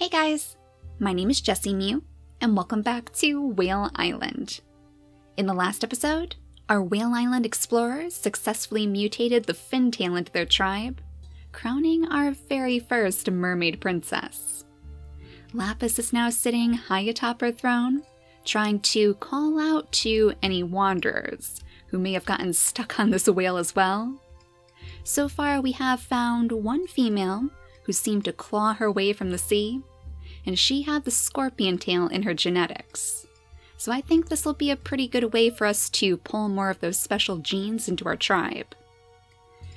Hey guys, my name is JessiMew, and welcome back to Whale Island. In the last episode, our Whale Island explorers successfully mutated the fintail into their tribe, crowning our very first mermaid princess. Lapis is now sitting high atop her throne, trying to call out to any wanderers who may have gotten stuck on this whale as well. So far, we have found one female who seemed to claw her way from the sea, and she had the scorpion tail in her genetics. So I think this will be a pretty good way for us to pull more of those special genes into our tribe.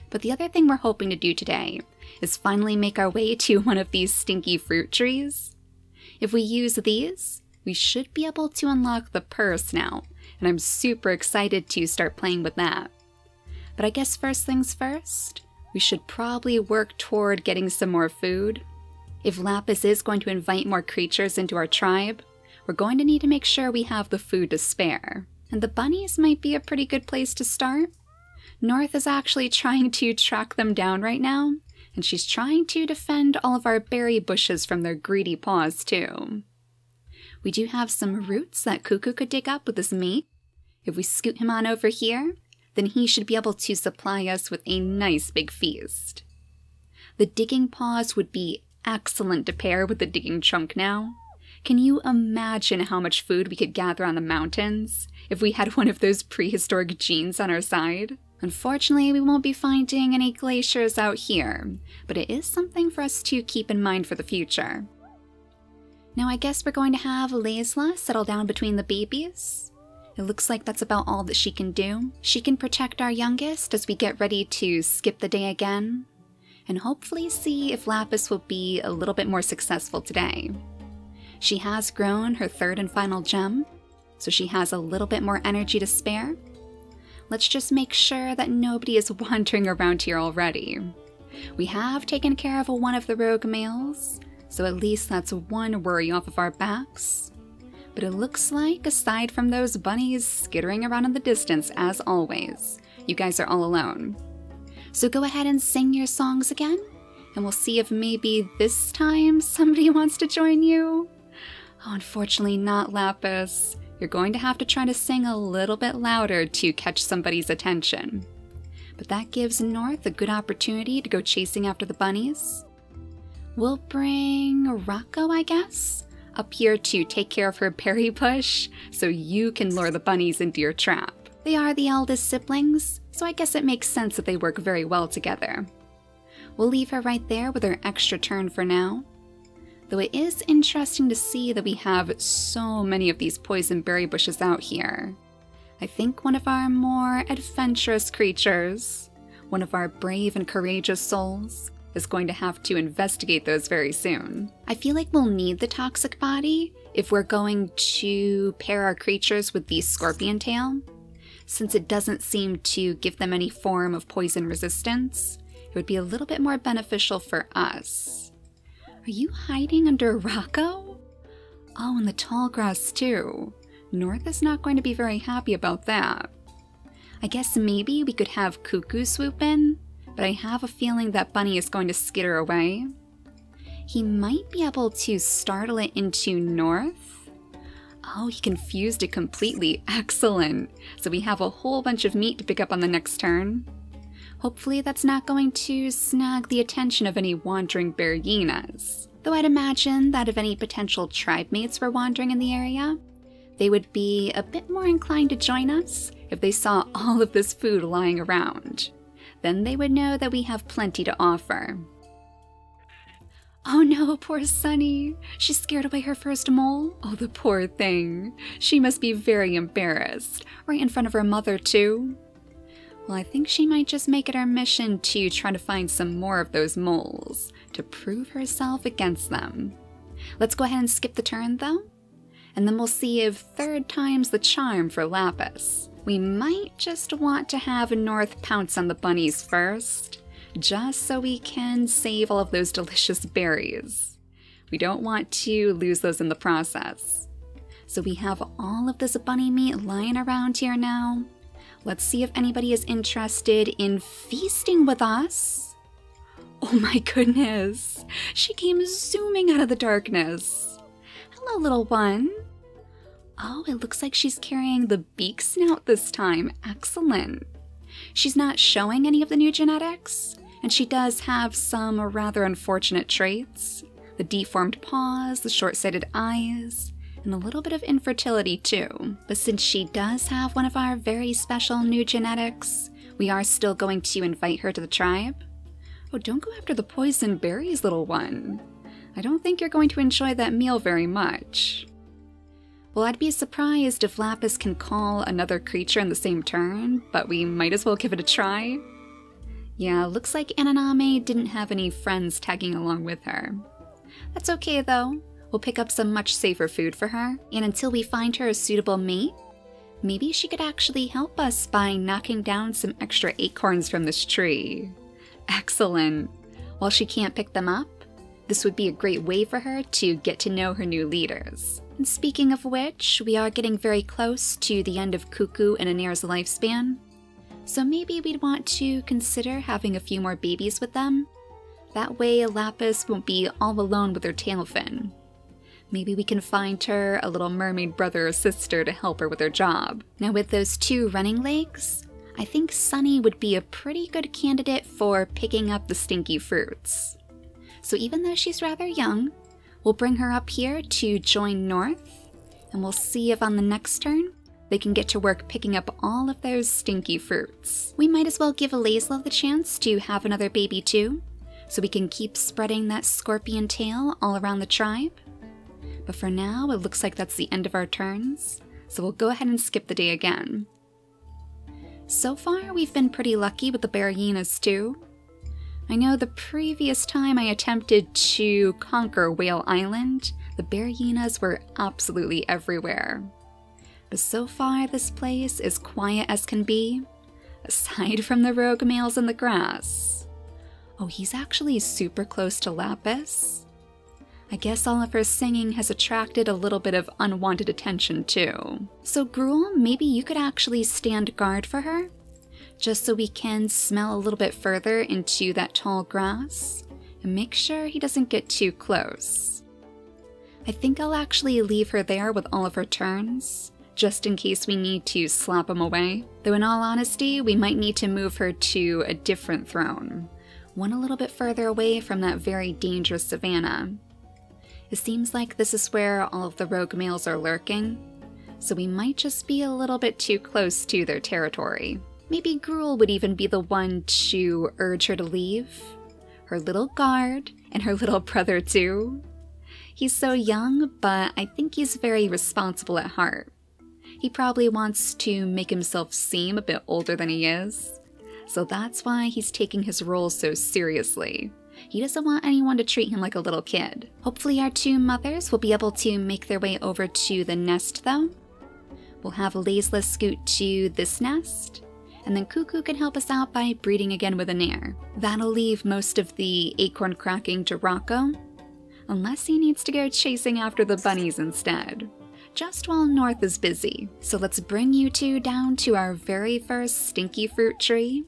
But the other thing we're hoping to do today is finally make our way to one of these stinky fruit trees. If we use these, we should be able to unlock the purr snout, and I'm super excited to start playing with that. But I guess first things first, we should probably work toward getting some more food. If Lapis is going to invite more creatures into our tribe, we're going to need to make sure we have the food to spare. And the bunnies might be a pretty good place to start. North is actually trying to track them down right now, and she's trying to defend all of our berry bushes from their greedy paws, too. We do have some roots that Cuckoo could dig up with his mate. If we scoot him on over here, then he should be able to supply us with a nice big feast. The digging paws would be excellent to pair with the digging trunk now. Can you imagine how much food we could gather on the mountains if we had one of those prehistoric genes on our side? Unfortunately, we won't be finding any glaciers out here, but it is something for us to keep in mind for the future. Now I guess we're going to have Laisla settle down between the babies. It looks like that's about all that she can do. She can protect our youngest as we get ready to skip the day again, and hopefully see if Lapis will be a little bit more successful today. She has grown her third and final gem, so she has a little bit more energy to spare. Let's just make sure that nobody is wandering around here already. We have taken care of one of the rogue males, so at least that's one worry off of our backs. But it looks like, aside from those bunnies skittering around in the distance as always, you guys are all alone. So go ahead and sing your songs again, and we'll see if maybe this time somebody wants to join you. Oh, unfortunately, not Lapis. You're going to have to try to sing a little bit louder to catch somebody's attention. But that gives North a good opportunity to go chasing after the bunnies. We'll bring Rocco, I guess, up here to take care of her berry bush so you can lure the bunnies into your trap. They are the eldest siblings, so I guess it makes sense that they work very well together. We'll leave her right there with her extra turn for now. Though it is interesting to see that we have so many of these poison berry bushes out here. I think one of our more adventurous creatures, one of our brave and courageous souls, is going to have to investigate those very soon. I feel like we'll need the toxic body if we're going to pair our creatures with the scorpion tail. Since it doesn't seem to give them any form of poison resistance, it would be a little bit more beneficial for us. Are you hiding under a Rocco? Oh? oh, and the tall grass too. North is not going to be very happy about that. I guess maybe we could have Cuckoo swoop in but I have a feeling that Bunny is going to skitter away. He might be able to startle it into north. Oh, he confused it completely. Excellent. So we have a whole bunch of meat to pick up on the next turn. Hopefully that's not going to snag the attention of any wandering hyenas. Though I'd imagine that if any potential tribe mates were wandering in the area, they would be a bit more inclined to join us if they saw all of this food lying around then they would know that we have plenty to offer. Oh no, poor Sunny. She scared away her first mole? Oh, the poor thing. She must be very embarrassed. Right in front of her mother, too. Well, I think she might just make it her mission to try to find some more of those moles, to prove herself against them. Let's go ahead and skip the turn, though, and then we'll see if third time's the charm for Lapis. We might just want to have North pounce on the bunnies first, just so we can save all of those delicious berries. We don't want to lose those in the process. So we have all of this bunny meat lying around here now. Let's see if anybody is interested in feasting with us. Oh my goodness! She came zooming out of the darkness. Hello, little one. Oh, it looks like she's carrying the beak snout this time. Excellent. She's not showing any of the new genetics, and she does have some rather unfortunate traits the deformed paws, the short sighted eyes, and a little bit of infertility too. But since she does have one of our very special new genetics, we are still going to invite her to the tribe. Oh, don't go after the poison berries, little one. I don't think you're going to enjoy that meal very much. Well, I'd be surprised if Lapis can call another creature in the same turn, but we might as well give it a try. Yeah, looks like Ananame didn't have any friends tagging along with her. That's okay though. We'll pick up some much safer food for her, and until we find her a suitable mate, maybe she could actually help us by knocking down some extra acorns from this tree. Excellent. While she can't pick them up, this would be a great way for her to get to know her new leaders. And speaking of which, we are getting very close to the end of Cuckoo and Anair's lifespan, so maybe we'd want to consider having a few more babies with them. That way Lapis won't be all alone with her tail fin. Maybe we can find her a little mermaid brother or sister to help her with her job. Now with those two running legs, I think Sunny would be a pretty good candidate for picking up the stinky fruits. So even though she's rather young, we'll bring her up here to join North, and we'll see if on the next turn they can get to work picking up all of those stinky fruits. We might as well give Elazla the chance to have another baby too, so we can keep spreading that scorpion tail all around the tribe. But for now, it looks like that's the end of our turns, so we'll go ahead and skip the day again. So far, we've been pretty lucky with the Barrienas too. I know the previous time I attempted to conquer Whale Island, the Barrienas were absolutely everywhere. So far, this place is quiet as can be, aside from the rogue males in the grass. Oh, he's actually super close to Lapis. I guess all of her singing has attracted a little bit of unwanted attention too. So Gruel, maybe you could actually stand guard for her? Just so we can smell a little bit further into that tall grass and make sure he doesn't get too close. I think I'll actually leave her there with all of her turns, just in case we need to slap him away. Though in all honesty, we might need to move her to a different throne, one a little bit further away from that very dangerous savannah. It seems like this is where all of the rogue males are lurking, so we might just be a little bit too close to their territory. Maybe Gruel would even be the one to urge her to leave. Her little guard, and her little brother too. He's so young, but I think he's very responsible at heart. He probably wants to make himself seem a bit older than he is. So that's why he's taking his role so seriously. He doesn't want anyone to treat him like a little kid. Hopefully our two mothers will be able to make their way over to the nest though. We'll have Elazla scoot to this nest, and then Cuckoo can help us out by breeding again with Anair. That'll leave most of the acorn cracking to Rocco, unless he needs to go chasing after the bunnies instead. Just while North is busy. So let's bring you two down to our very first stinky fruit tree,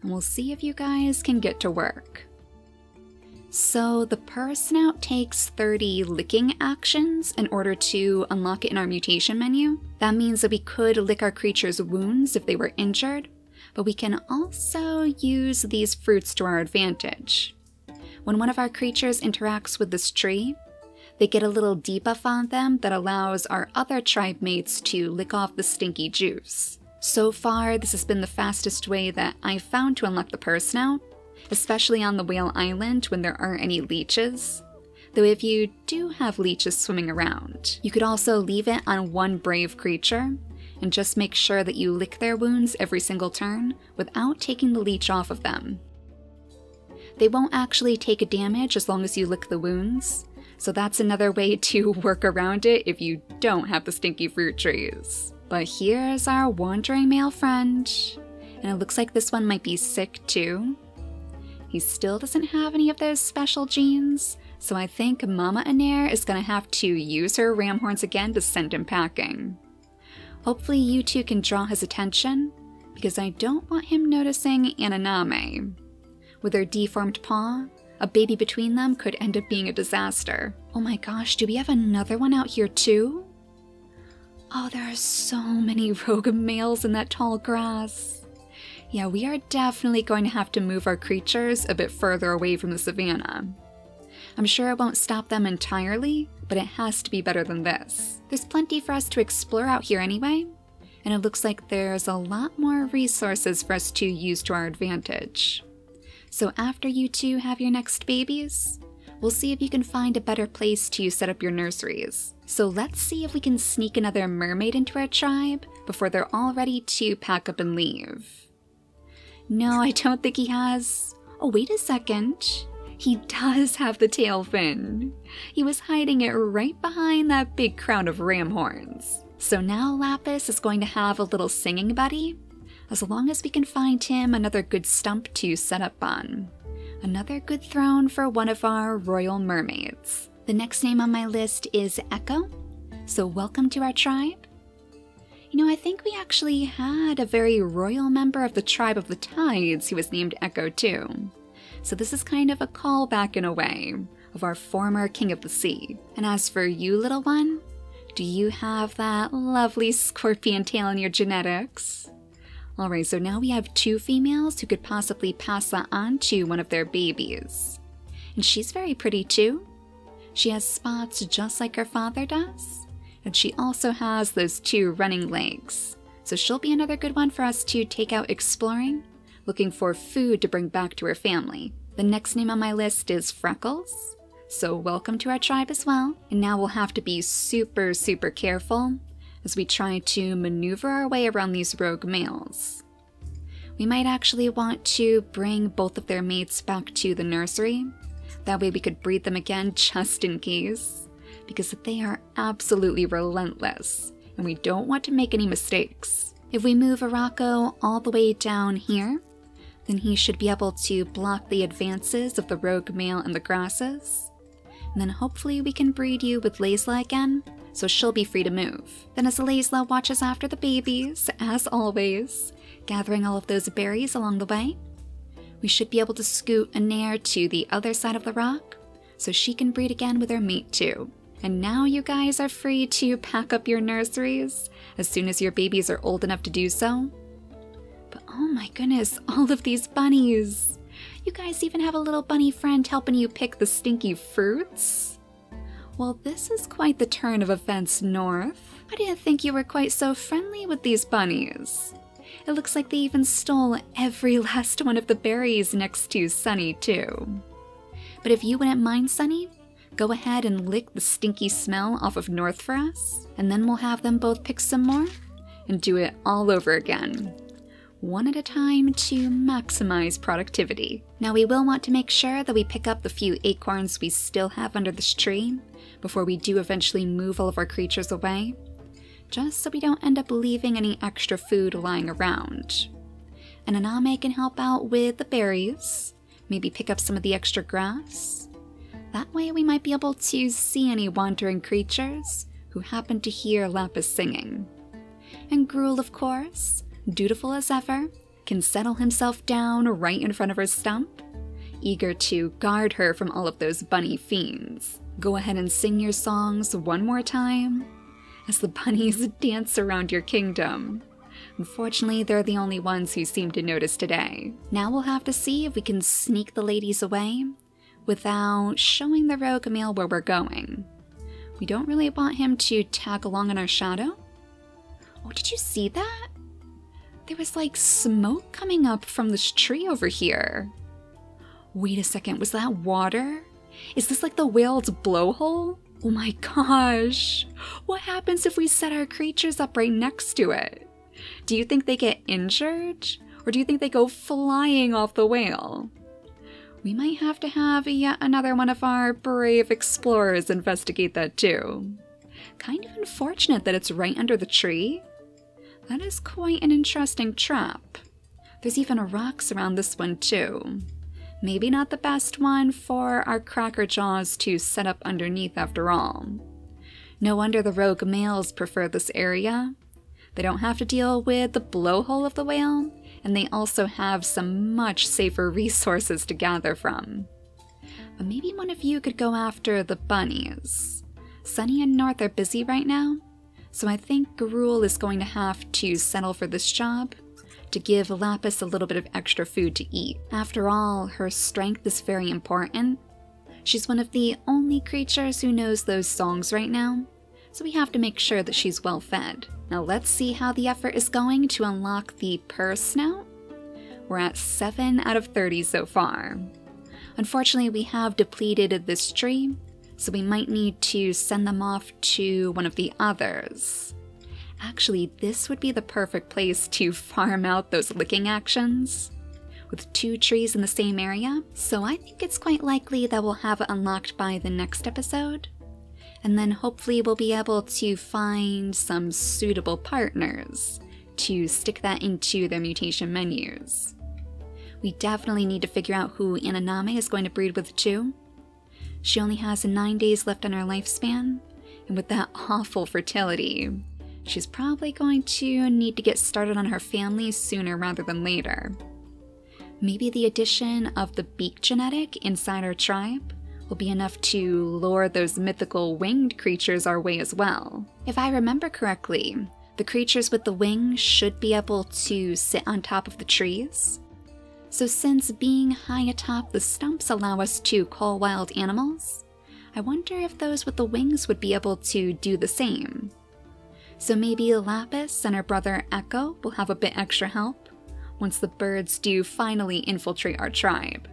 and we'll see if you guys can get to work. So the purr snout takes 30 licking actions in order to unlock it in our mutation menu. That means that we could lick our creature's wounds if they were injured, but we can also use these fruits to our advantage. When one of our creatures interacts with this tree, they get a little debuff on them that allows our other tribe mates to lick off the stinky juice. So far, this has been the fastest way that I've found to unlock the purr snout, especially on the Whale Island when there aren't any leeches. Though if you do have leeches swimming around, you could also leave it on one brave creature and just make sure that you lick their wounds every single turn without taking the leech off of them. They won't actually take a damage as long as you lick the wounds, so that's another way to work around it if you don't have the stinky fruit trees. But here's our wandering male friend, and it looks like this one might be sick too. He still doesn't have any of those special genes, so I think Mama Anair is gonna have to use her ram horns again to send him packing. Hopefully you two can draw his attention, because I don't want him noticing Ananame. With her deformed paw, A baby between them could end up being a disaster. Oh my gosh, do we have another one out here too? Oh, there are so many rogue males in that tall grass. Yeah, we are definitely going to have to move our creatures a bit further away from the savannah. I'm sure it won't stop them entirely, but it has to be better than this. There's plenty for us to explore out here anyway, and it looks like there's a lot more resources for us to use to our advantage. So after you two have your next babies, we'll see if you can find a better place to set up your nurseries. So let's see if we can sneak another mermaid into our tribe before they're all ready to pack up and leave. No, I don't think he has. Oh, wait a second. He does have the tail fin. He was hiding it right behind that big crown of ram horns. So now Lapis is going to have a little singing buddy, as long as we can find him another good stump to set up on. Another good throne for one of our royal mermaids. The next name on my list is Echo, so welcome to our tribe. You know, I think we actually had a very royal member of the tribe of the Tides who was named Echo too. So this is kind of a callback in a way of our former king of the sea. And as for you, little one, do you have that lovely scorpion tail in your genetics? Alright, so now we have two females who could possibly pass that on to one of their babies. And she's very pretty too. She has spots just like her father does. And she also has those two running legs. So she'll be another good one for us to take out exploring, looking for food to bring back to her family. The next name on my list is Freckles. So welcome to our tribe as well. And now we'll have to be super, super careful as we try to maneuver our way around these rogue males. We might actually want to bring both of their mates back to the nursery. That way we could breed them again just in case, because they are absolutely relentless, and we don't want to make any mistakes. If we move Araco all the way down here, then he should be able to block the advances of the rogue male in the grasses. And then hopefully we can breed you with Laisla again, so she'll be free to move. Then as Laisla watches after the babies, as always, gathering all of those berries along the way, we should be able to scoot Anair to the other side of the rock, so she can breed again with her mate too. And now you guys are free to pack up your nurseries as soon as your babies are old enough to do so. But oh my goodness, all of these bunnies! You guys even have a little bunny friend helping you pick the stinky fruits? Well, this is quite the turn of events north. I didn't think you were quite so friendly with these bunnies. It looks like they even stole every last one of the berries next to Sunny, too. But if you wouldn't mind, Sunny, go ahead and lick the stinky smell off of North for us, and then we'll have them both pick some more and do it all over again. One at a time to maximize productivity. Now, we will want to make sure that we pick up the few acorns we still have under this tree before we do eventually move all of our creatures away, just so we don't end up leaving any extra food lying around. And Aname can help out with the berries, maybe pick up some of the extra grass. That way we might be able to see any wandering creatures who happen to hear Lapis singing. And Gruel, of course, dutiful as ever, can settle himself down right in front of her stump, eager to guard her from all of those bunny fiends. Go ahead and sing your songs one more time as the bunnies dance around your kingdom. Unfortunately, they're the only ones who seem to notice today. Now we'll have to see if we can sneak the ladies away without showing the rogue male where we're going. We don't really want him to tag along in our shadow. Oh, did you see that? There was like smoke coming up from this tree over here. Wait a second, was that water? Is this like the whale's blowhole? Oh my gosh. What happens if we set our creatures up right next to it? Do you think they get injured? Or do you think they go flying off the whale? We might have to have yet another one of our brave explorers investigate that too. Kind of unfortunate that it's right under the tree. That is quite an interesting trap. There's even a rocks around this one too. Maybe not the best one for our cracker jaws to set up underneath after all. No wonder the rogue males prefer this area. They don't have to deal with the blowhole of the whale, and they also have some much safer resources to gather from. But maybe one of you could go after the bunnies. Sunny and North are busy right now, so I think Garul is going to have to settle for this job to give Lapis a little bit of extra food to eat. After all, her strength is very important. She's one of the only creatures who knows those songs right now, so we have to make sure that she's well fed. Now let's see how the effort is going to unlock the purr snout. We're at 7 out of 30 so far. Unfortunately, we have depleted this tree, so we might need to send them off to one of the others. Actually, this would be the perfect place to farm out those licking actions. With two trees in the same area, so I think it's quite likely that we'll have it unlocked by the next episode. And then hopefully we'll be able to find some suitable partners to stick that into their mutation menus. We definitely need to figure out who Ananame is going to breed with too. She only has nine days left on her lifespan, and with that awful fertility, she's probably going to need to get started on her family sooner rather than later. Maybe the addition of the beak genetic inside our tribe will be enough to lure those mythical winged creatures our way as well. If I remember correctly, the creatures with the wings should be able to sit on top of the trees. So, since being high atop the stumps allow us to call wild animals, I wonder if those with the wings would be able to do the same. So maybe Lapis and her brother Echo will have a bit extra help once the birds do finally infiltrate our tribe.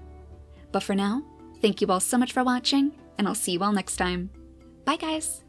But for now, thank you all so much for watching, and I'll see you all next time. Bye, guys!